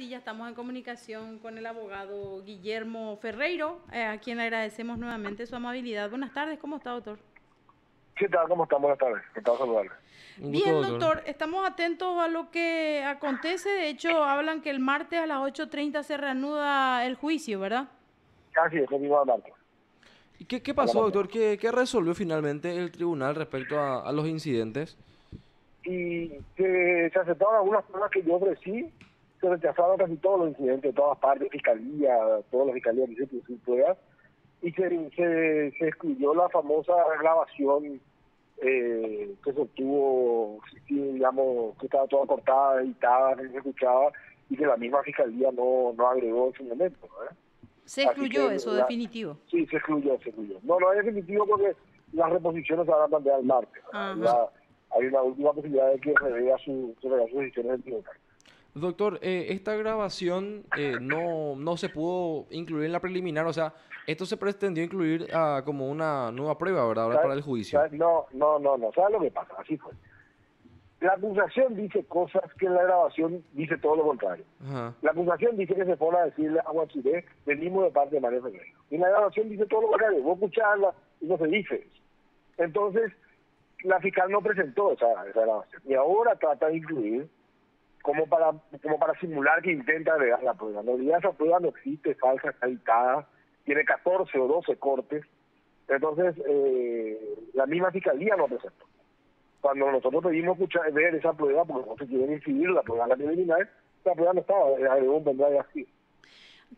sí ya estamos en comunicación con el abogado Guillermo Ferreiro, eh, a quien le agradecemos nuevamente su amabilidad. Buenas tardes, ¿cómo está, doctor? ¿Qué tal? ¿Cómo están? Buenas tardes. Encantado de saludarle. Bien, doctor. Estamos atentos a lo que acontece. De hecho, hablan que el martes a las 8.30 se reanuda el juicio, ¿verdad? Casi, es el mismo martes. ¿Y qué, qué pasó, doctor? ¿Qué, ¿Qué, resolvió finalmente el tribunal respecto a, a los incidentes? Y se, se aceptaron algunas pruebas que yo ofrecí, se rechazaron casi todos los incidentes de todas partes, fiscalía, todas las fiscalías que pruebas, y se, se, se excluyó la famosa grabación eh, que se obtuvo, digamos, que estaba toda cortada, editada, no se escuchaba, y que la misma fiscalía no, no agregó en su momento. ¿eh? ¿Se excluyó eso, definitivo? Sí, se excluyó, se excluyó. No, no es definitivo porque las reposiciones se van a plantear el martes. hay una última posibilidad de que revea su, sus decisiones del tribunal. Doctor, eh, esta grabación eh, no, no se pudo incluir en la preliminar, o sea, esto se pretendió incluir uh, como una nueva prueba, ¿verdad? Ahora para el juicio. No, no, no, no, ¿sabes lo que pasa? Así fue. La acusación dice cosas que en la grabación dice todo lo contrario. La acusación dice que se pone a decirle a Guachiré, venimos de parte de María Ferreira. Y la grabación dice todo lo contrario, vos escucharla y no se dice eso. Entonces, la fiscal no presentó esa, esa grabación. Y ahora trata de incluir como para como para simular que intenta agregar la prueba. En realidad esa prueba no existe, falsa, está editada, tiene 14 o 12 cortes. Entonces, eh, la misma fiscalía no presentó. Cuando nosotros pedimos escuchar, ver esa prueba, porque no se quieren incidir la prueba la preliminar, la prueba no estaba, agregó un pendrive así.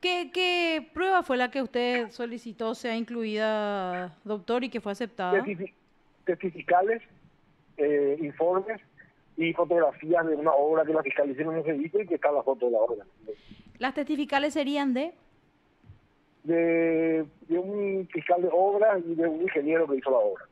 ¿Qué, ¿Qué prueba fue la que usted solicitó sea incluida, doctor, y que fue aceptada? Testificales, eh, informes y fotografías de una obra que la fiscalización no se dice y que está la foto de la obra. ¿Las testificales serían de? De, de un fiscal de obra y de un ingeniero que hizo la obra.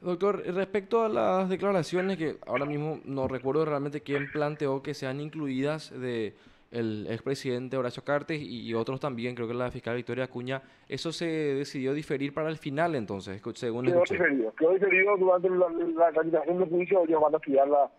Doctor, respecto a las declaraciones que ahora mismo no recuerdo realmente quién planteó que sean incluidas de el expresidente Horacio Cartes y, otros también, creo que la fiscal Victoria Acuña, ¿eso se decidió diferir para el final entonces, según Quedó diferido, quedó diferido durante la, la del juicio, ellos van a estudiar la,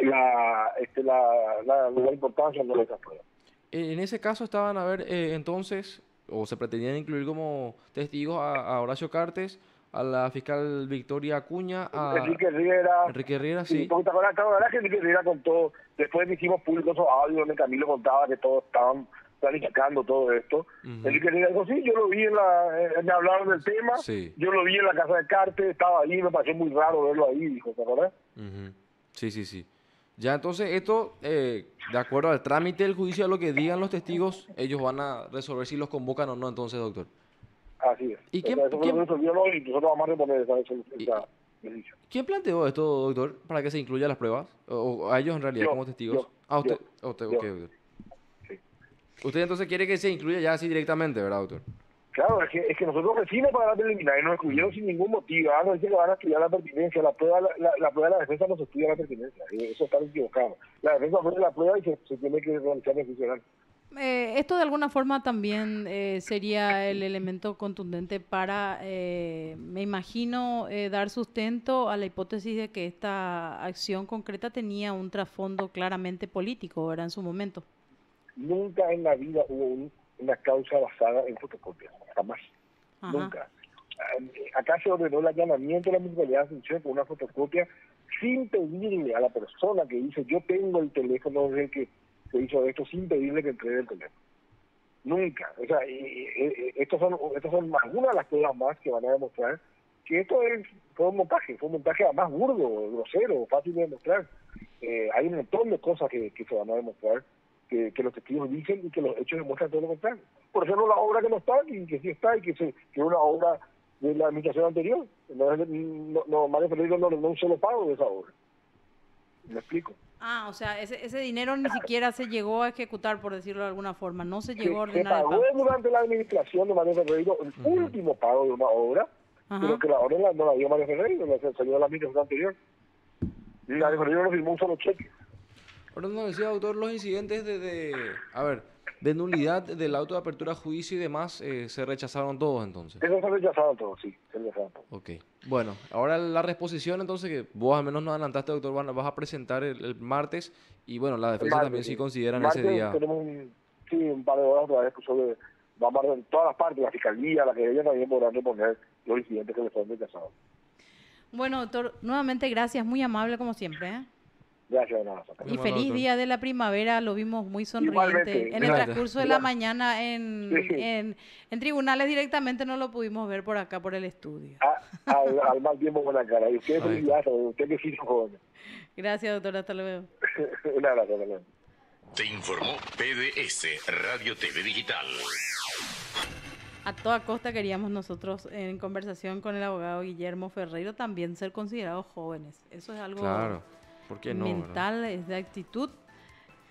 la, este, la, la, la importancia de esas pruebas. En ese caso estaban a ver eh, entonces, o se pretendían incluir como testigos a, Horacio Cartes, a la fiscal Victoria Acuña, a Enrique Riera. Enrique Riera, sí. Porque te acuerdas que Enrique Riera contó, después hicimos públicos esos audios donde Camilo contaba que todos estaban planificando todo esto. Enrique Riera dijo, sí, yo lo vi en la, eh, me hablaron del tema, yo lo vi en la casa de Cartes, estaba ahí, me pareció muy raro verlo ahí, dijo, ¿te acuerdas? Sí, sí, sí. Ya entonces esto, eh, de acuerdo al trámite del juicio, a lo que digan los testigos, ellos van a resolver si los convocan o no, entonces, doctor. Así es. ¿Y quién, quién planteó esto, doctor, para que se incluya las pruebas? ¿O, a ellos en realidad como testigos? ah, usted, usted, doctor. Usted entonces quiere que se incluya ya así directamente, ¿verdad, doctor? Claro, es que, es que nosotros recibimos para la preliminar y nos excluyeron sin ningún motivo. Ah, no es que van a estudiar la pertinencia. La prueba, la, la, prueba de la defensa no se estudia la pertinencia. Eso está equivocado. La defensa pone la prueba y se, se tiene que realizar el funcional. Eh, esto de alguna forma también eh, sería el elemento contundente para, eh, me imagino, eh, dar sustento a la hipótesis de que esta acción concreta tenía un trasfondo claramente político, ¿verdad? En su momento. Nunca en la vida hubo una causa basada en fotocopias, jamás, nunca. Acá se ordenó el allanamiento de la municipalidad de Asunción con una fotocopia sin pedirle a la persona que dice yo tengo el teléfono desde que se hizo esto sin pedirle que entregue el teléfono. Nunca. O sea, y, estos son, estos son algunas de las cosas más que van a demostrar que esto es, fue un montaje, fue un montaje además burdo, grosero, fácil de demostrar. Eh, hay un montón de cosas que, que se van a demostrar que, los testigos dicen y que los hechos demuestran todo lo contrario. Por ejemplo, la obra que no está y que sí está y que, se, que es una obra de la administración anterior. No, no, no Mario Ferreiro no, no un solo pago de esa obra. ¿Me explico? Ah, o sea, ese, ese dinero ni siquiera se llegó a ejecutar, por decirlo de alguna forma, no se llegó a ordenar. Se pagó durante la administración de Mario Ferreiro el último pago de una obra, pero que la obra no la dio Mario Ferreiro, la salió de la administración anterior. Y Mario Ferreiro no firmó un solo cheque. Ahora nos decía, doctor, los incidentes de, de, A ver, de nulidad del auto de apertura a juicio y demás, eh, se rechazaron todos entonces. Eso se rechazaron todos, sí, se rechazaron todos. Ok. Bueno, ahora la reposición entonces que vos al menos nos adelantaste, doctor, van- vas a presentar el, el martes y bueno, la defensa Martes, también sí sí. consideran Martes ese día. Tenemos un, sí, un par de horas otra vez pues, sobre, vamos a ver todas las partes, la fiscalía, la que ella también podrán reponer los incidentes que le fueron rechazados. Bueno, doctor, nuevamente gracias, muy amable como siempre. ¿eh? Y feliz día de la primavera, lo vimos muy sonriente. Igualmente, en el transcurso de la mañana en, Sí. en, en tribunales directamente no lo pudimos ver por acá, por el estudio. A- al, al mal tiempo buena cara. Y usted feliz día, usted que jóvenes. Gracias, doctor, hasta luego. Un abrazo, hasta luego. Te informó PDS Radio TV Digital. A toda costa queríamos nosotros, en conversación con el abogado Guillermo Ferreiro, también ser considerados jóvenes. Eso es algo Claro, ¿por qué no? verdad? mental, es de actitud.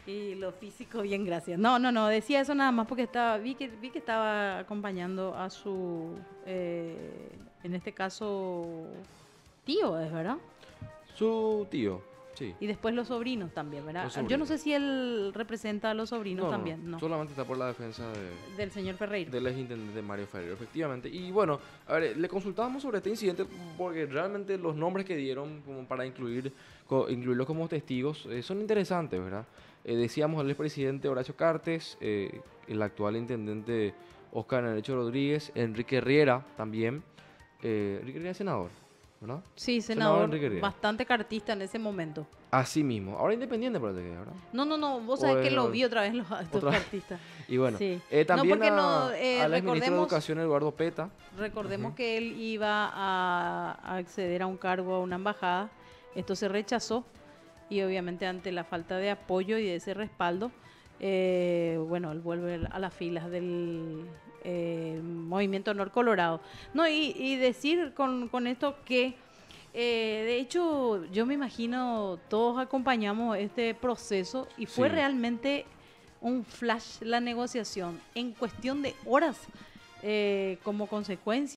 Y lo físico, bien, gracias. No, no, no, decía eso nada más porque estaba, vi que, vi que estaba acompañando a su, eh, en este caso, tío, ¿es verdad? Su tío, sí. Y después los sobrinos también, ¿verdad? Los Yo no sé si él representa a los sobrinos No, no, también, no. Solamente está por la defensa de, Del señor Ferreiro. del exintendente Mario Ferreiro, efectivamente. Y bueno, a ver, le consultábamos sobre este incidente porque realmente los nombres que dieron como para incluir co- incluirlos como testigos eh, son interesantes, ¿verdad? Eh, decíamos el expresidente Horacio Cartes, eh, el actual intendente Oscar Narecho Rodríguez, Enrique Riera también. Eh, Enrique Riera es senador, ¿verdad? Sí, Senador bastante cartista en ese momento. Así mismo. Ahora independiente parece que, ¿verdad? No, no, no, vos sabés que lo vi otra vez los estos otra- artistas. Y bueno, Sí. eh, No, también porque a, no, eh, al exministro de Educación Eduardo Peta. Recordemos que él iba a, a acceder a un cargo a una embajada. Esto se rechazó y obviamente ante la falta de apoyo y de ese respaldo, eh, bueno, él vuelve a las filas del eh, movimiento Honor Colorado. No, y, y decir con, con esto que, eh, de hecho, yo me imagino todos acompañamos este proceso y fue Sí. realmente un flash la negociación en cuestión de horas eh, como consecuencia.